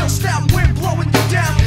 still stop, we're blowing you down.